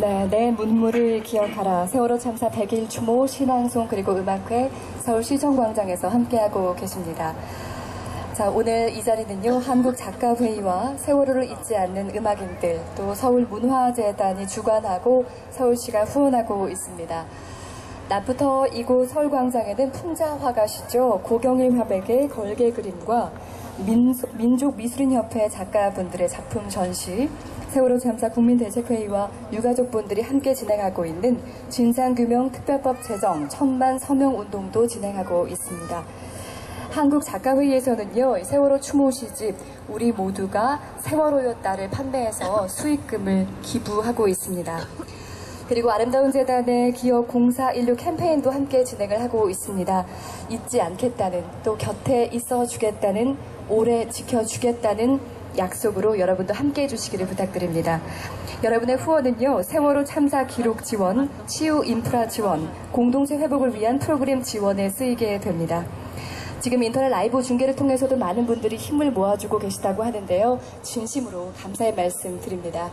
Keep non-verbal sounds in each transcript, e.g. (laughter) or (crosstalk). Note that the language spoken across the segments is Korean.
네, 내 문물을 기억하라. 세월호 참사 100일 추모 신앙송 그리고 음악회 서울시청광장에서 함께하고 계십니다. 자, 오늘 이 자리는요, 한국작가회의와 세월호를 잊지 않는 음악인들, 또 서울문화재단이 주관하고 서울시가 후원하고 있습니다. 낮부터 이곳 서울광장에는 풍자화가시죠. 고경일 화백의 걸개 그림과 민 족미술인협회 작가분들의 작품 전시, 세월호 참사 국민대책회의와 유가족분들이 함께 진행하고 있는 진상규명 특별법 제정 천만 서명 운동도 진행하고 있습니다. 한국 작가회의에서는요, 세월호 추모 시집 우리 모두가 세월호였다를 판매해서 수익금을 기부하고 있습니다. 그리고 아름다운 재단의 기업 공사 인류 캠페인도 함께 진행을 하고 있습니다. 잊지 않겠다는 또 곁에 있어 주겠다는 오래 지켜주겠다는 약속으로 여러분도 함께 해주시기를 부탁드립니다. 여러분의 후원은요, 세월호 참사 기록 지원, 치유 인프라 지원, 공동체 회복을 위한 프로그램 지원에 쓰이게 됩니다. 지금 인터넷 라이브 중계를 통해서도 많은 분들이 힘을 모아주고 계시다고 하는데요. 진심으로 감사의 말씀 드립니다.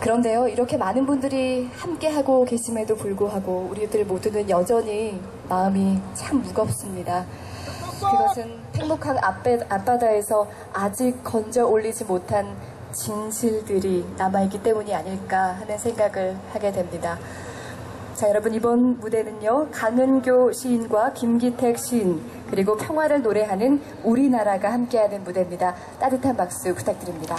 그런데요, 이렇게 많은 분들이 함께하고 계심에도 불구하고 우리들 모두는 여전히 마음이 참 무겁습니다. 그것은 행복한 앞바다에서 아직 건져 올리지 못한 진실들이 남아있기 때문이 아닐까 하는 생각을 하게 됩니다. 자, 여러분 이번 무대는요. 강은교 시인과 김기택 시인 그리고 평화를 노래하는 우리나라가 함께하는 무대입니다. 따뜻한 박수 부탁드립니다.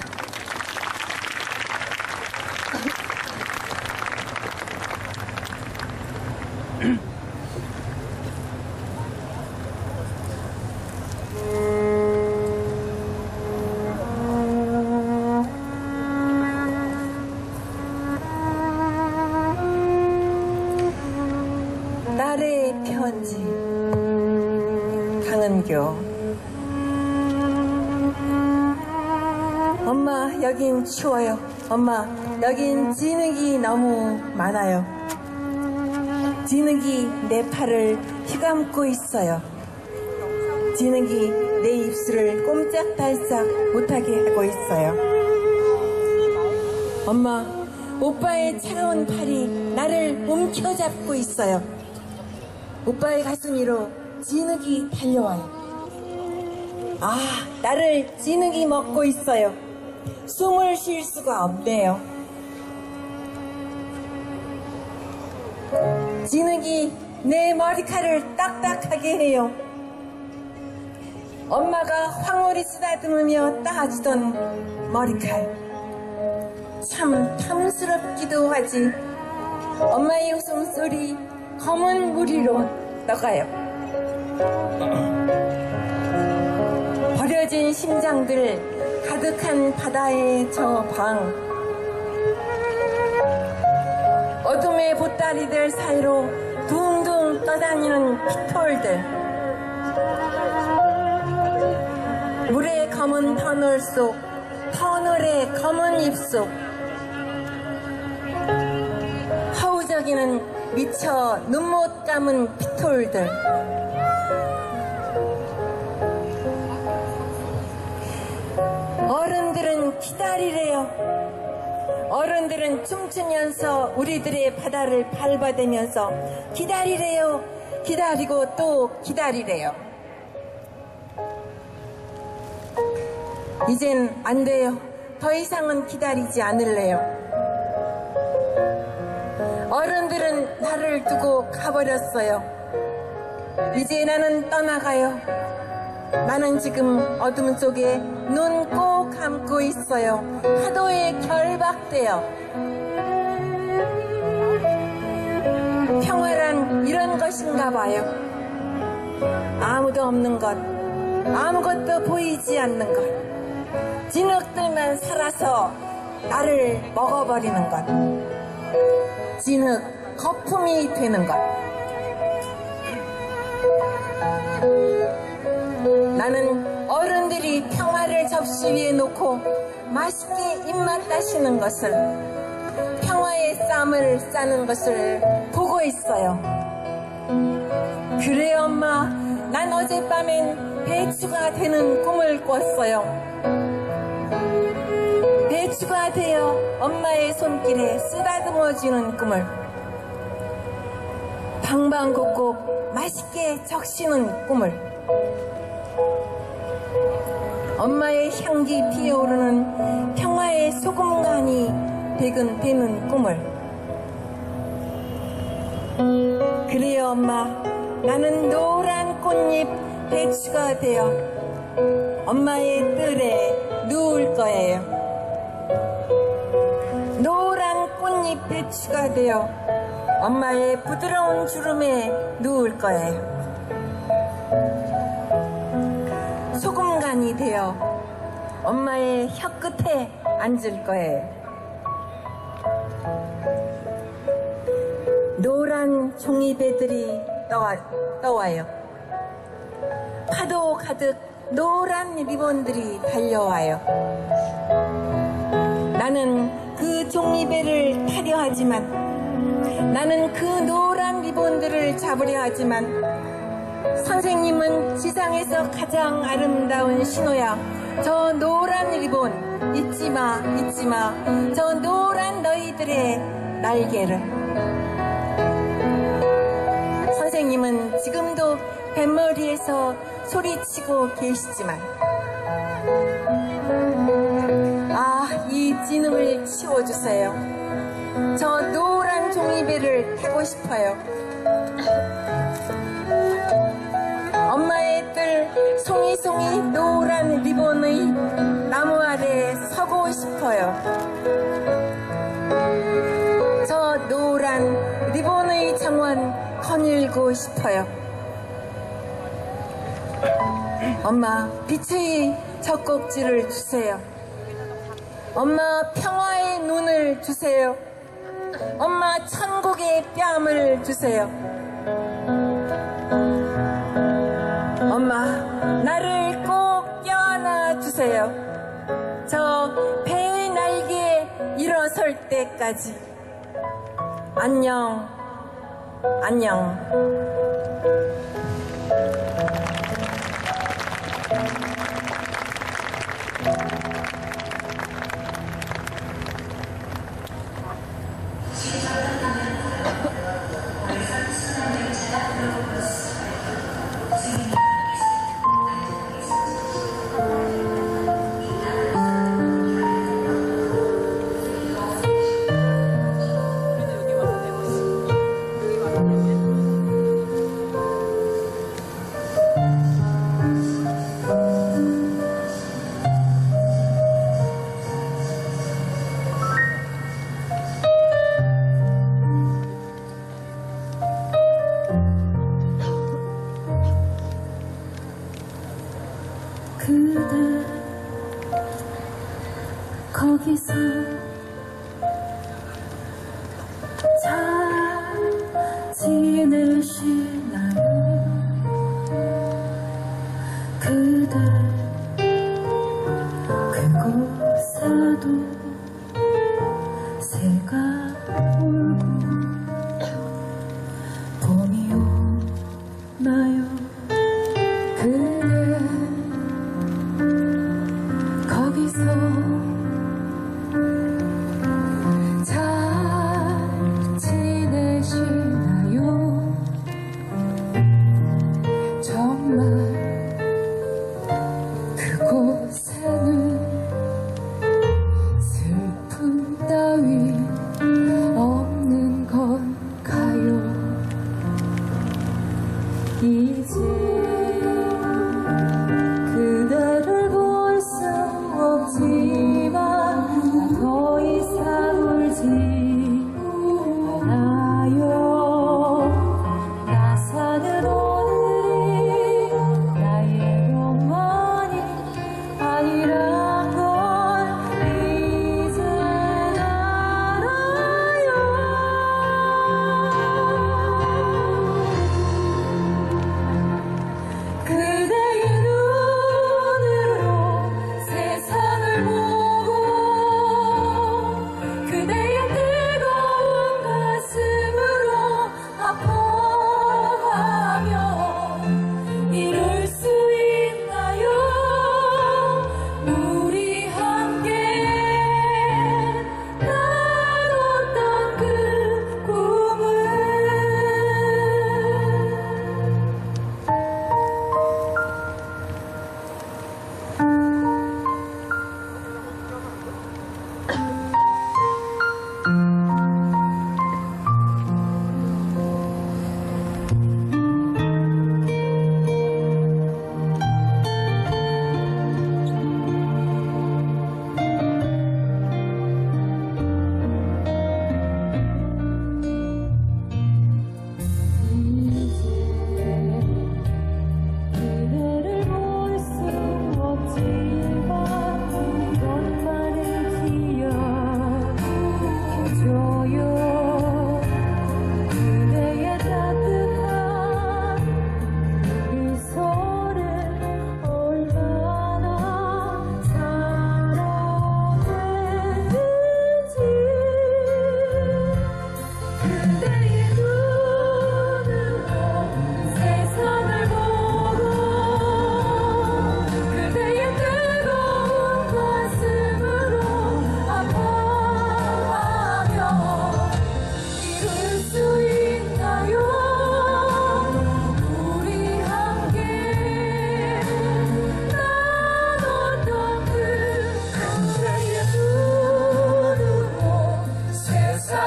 여긴 추워요. 엄마 여긴 진흙이 너무 많아요. 진흙이 내 팔을 휘감고 있어요. 진흙이 내 입술을 꼼짝달싹 못하게 하고 있어요. 엄마 오빠의 차가운 팔이 나를 움켜잡고 있어요. 오빠의 가슴 위로 진흙이 달려와요. 아 나를 진흙이 먹고 있어요 숨을 쉴 수가 없네요. 진흙이 내 머리카락을 딱딱하게 해요. 엄마가 황홀히 쓰다듬으며 따주던 머리칼. 참 탐스럽기도 하지. 엄마의 웃음소리 검은 무리로 떠가요. (clears throat) 버려진 심장들 가득한 바다의 저 방. 어둠의 보따리들 사이로 둥둥 떠다니는 피톨들. 물의 검은 터널 속 터널의 검은 입속. 허우적이는 미쳐 눈 못 감은 피톨들 기다리래요. 어른들은 춤추면서 우리들의 바다를 밟아대면서 기다리래요. 기다리고 또 기다리래요. 이젠 안 돼요. 더 이상은 기다리지 않을래요. 어른들은 나를 두고 가버렸어요. 이제 나는 떠나가요. 나는 지금 어둠 속에 눈 꼭 감고 있어요. 파도에 결박되어. 평화란 이런 것인가 봐요. 아무도 없는 것, 아무것도 보이지 않는 것, 진흙들만 살아서 나를 먹어버리는 것, 진흙 거품이 되는 것. 나는 어른들이 평화를 접시 위에 놓고 맛있게 입맛 다시는 것을 평화의 쌈을 싸는 것을 보고 있어요. 그래 엄마 난 어젯밤엔 배추가 되는 꿈을 꿨어요. 배추가 되어 엄마의 손길에 쓰다듬어주는 꿈을 방방곡곡 맛있게 적시는 꿈을 엄마의 향기 피어오르는 평화의 소금간이 배근되는 꿈을. 그래요 엄마. 나는 노란 꽃잎 배추가 되어 엄마의 뜰에 누울 거예요. 노란 꽃잎 배추가 되어 엄마의 부드러운 주름에 누울 거예요 되어 엄마의 혀끝에 앉을 거예요 노란 종이배들이 떠와, 떠와요. 파도 가득 노란 리본들이 달려와요. 나는 그 종이배를 타려 하지만 나는 그 노란 리본들을 잡으려 하지만 선생님은 지상에서 가장 아름다운 신호야. 저 노란 리본 잊지 마, 잊지 마. 저 노란 너희들의 날개를. 선생님은 지금도 뱃머리에서 소리치고 계시지만 아, 이 진음을 치워주세요. 저 노란 종이배를 타고 싶어요. 엄마의 뜰 송이송이 노란 리본의 나무 아래 서고 싶어요. 저 노란 리본의 정원 거닐고 싶어요. 엄마, 빛의 젖꼭지를 주세요. 엄마, 평화의 눈을 주세요. 엄마, 천국의 뺨을 주세요. 주세요. 저 배의 날개에 일어설 때까지. 안녕. 안녕.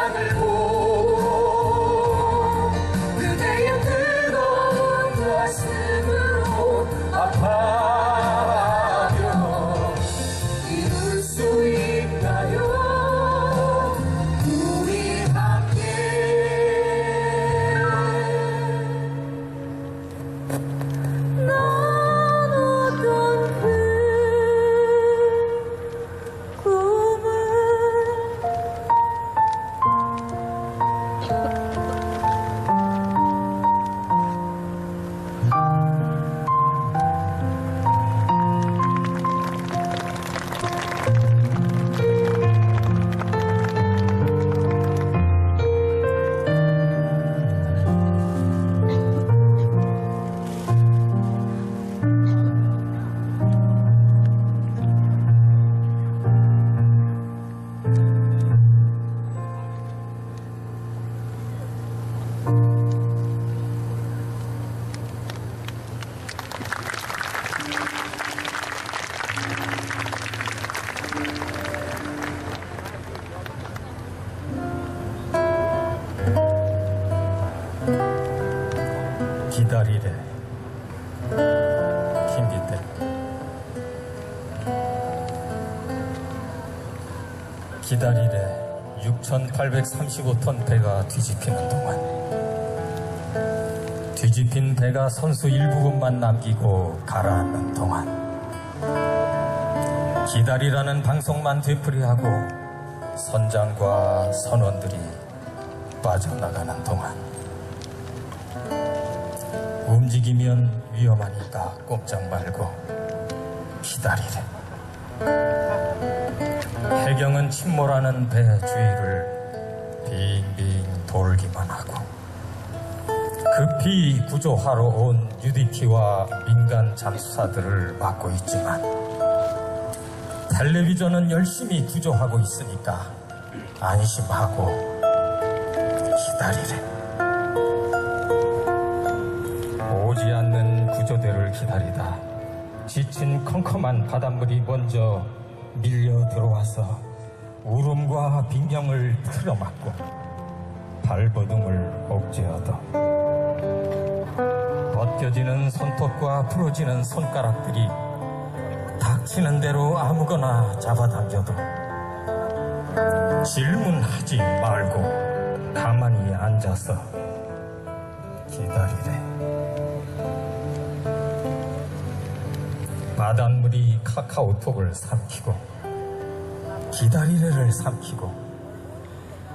的。 기다리래 6,835톤 배가 뒤집히는 동안. 뒤집힌 배가 선수 일부분만 남기고 가라앉는 동안. 기다리라는 방송만 되풀이하고 선장과 선원들이 빠져나가는 동안. 움직이면 위험하니까 꼼짝 말고 기다리래. 해경은 침몰하는 배 주위를 빙빙 돌기만 하고 급히 구조하러 온 UDT와 민간 잠수사들을 맡고 있지만 텔레비전은 열심히 구조하고 있으니까 안심하고 기다리래. 오지 않는 구조대를 기다리다 지친 컴컴한 바닷물이 먼저 밀려 들어와서 울음과 빈경을 틀어막고 발버둥을 억제하다 벗겨지는 손톱과 부러지는 손가락들이 닥치는 대로 아무거나 잡아당겨도 질문하지 말고 가만히 앉아서 기다리래. 바닷물이 카카오톡을 삼키고 기다리래를 삼키고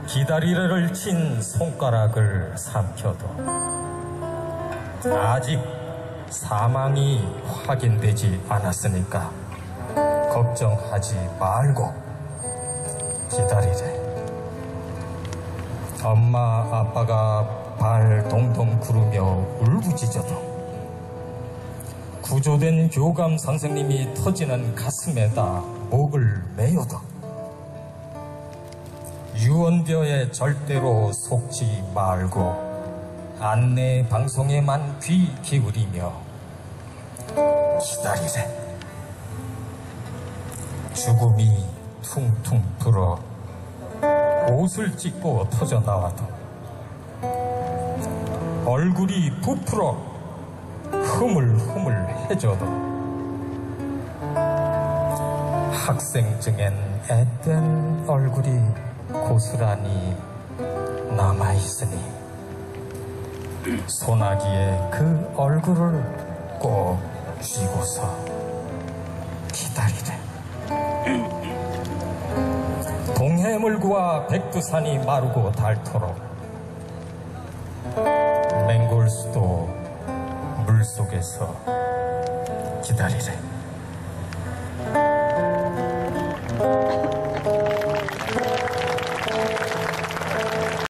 기다리래를 친 손가락을 삼켜도 아직 사망이 확인되지 않았으니까 걱정하지 말고 기다리래. 엄마 아빠가 발 동동 구르며 울부짖어도 구조된 교감 선생님이 터지는 가슴에다 목을 메어도 유언벼에 절대로 속지 말고 안내 방송에만 귀 기울이며 기다리래. 죽음이 퉁퉁 불어 옷을 찢고 터져 나와도 얼굴이 부풀어 흐물흐물해져도 학생증엔 앳된 얼굴이 고스란히 남아있으니 소나기에 그 얼굴을 꼭 쥐고서 기다리래. 동해물과 백두산이 마르고 닳도록 맹골수도 물속에서 기다리래.